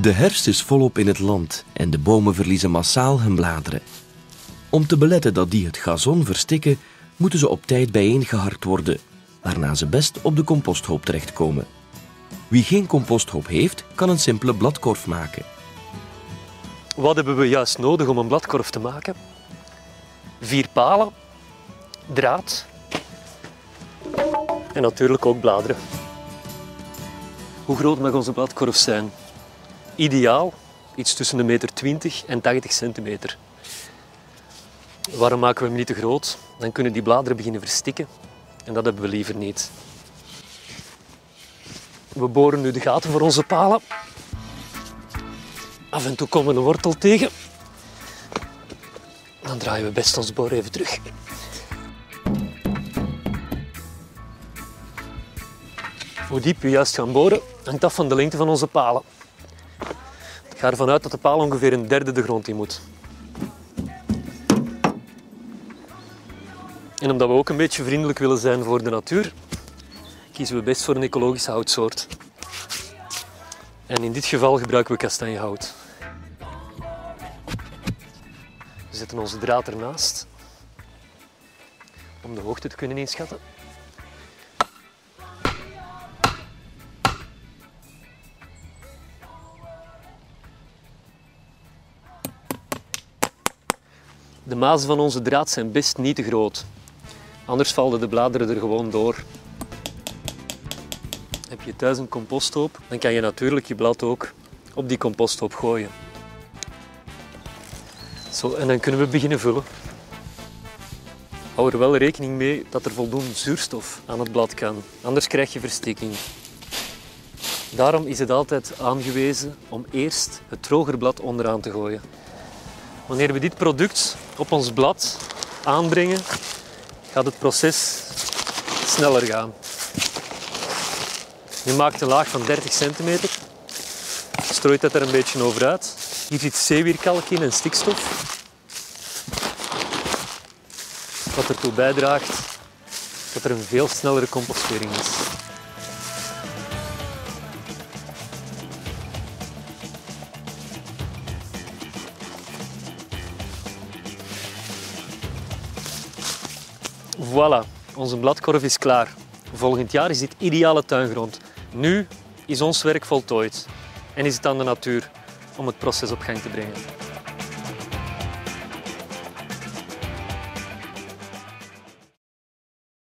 De herfst is volop in het land en de bomen verliezen massaal hun bladeren. Om te beletten dat die het gazon verstikken, moeten ze op tijd bijeengeharkt worden, waarna ze best op de composthoop terechtkomen. Wie geen composthoop heeft, kan een simpele bladkorf maken. Wat hebben we juist nodig om een bladkorf te maken? Vier palen, draad en natuurlijk ook bladeren. Hoe groot mag onze bladkorf zijn? Ideaal iets tussen een meter 20 en 80 centimeter. Waarom maken we hem niet te groot? Dan kunnen die bladeren beginnen verstikken en dat hebben we liever niet. We boren nu de gaten voor onze palen. Af en toe komen we een wortel tegen. Dan draaien we best ons boor even terug. Hoe diep we juist gaan boren hangt af van de lengte van onze palen. Ik ga ervan uit dat de paal ongeveer een derde de grond in moet. En omdat we ook een beetje vriendelijk willen zijn voor de natuur, kiezen we best voor een ecologische houtsoort. En in dit geval gebruiken we kastanjehout. We zetten onze draad ernaast om de hoogte te kunnen inschatten. De mazen van onze draad zijn best niet te groot. Anders vallen de bladeren er gewoon door. Heb je thuis een composthoop, dan kan je natuurlijk je blad ook op die composthoop gooien. Zo, en dan kunnen we beginnen vullen. Hou er wel rekening mee dat er voldoende zuurstof aan het blad kan, anders krijg je verstikking. Daarom is het altijd aangewezen om eerst het droger blad onderaan te gooien. Wanneer we dit product op ons blad aanbrengen, gaat het proces sneller gaan. Je maakt een laag van 30 centimeter, strooit dat er een beetje over uit. Hier zit zeewierkalk in en stikstof, wat ertoe bijdraagt dat er een veel snellere compostering is. Voilà, onze bladkorf is klaar. Volgend jaar is dit ideale tuingrond. Nu is ons werk voltooid en is het aan de natuur om het proces op gang te brengen.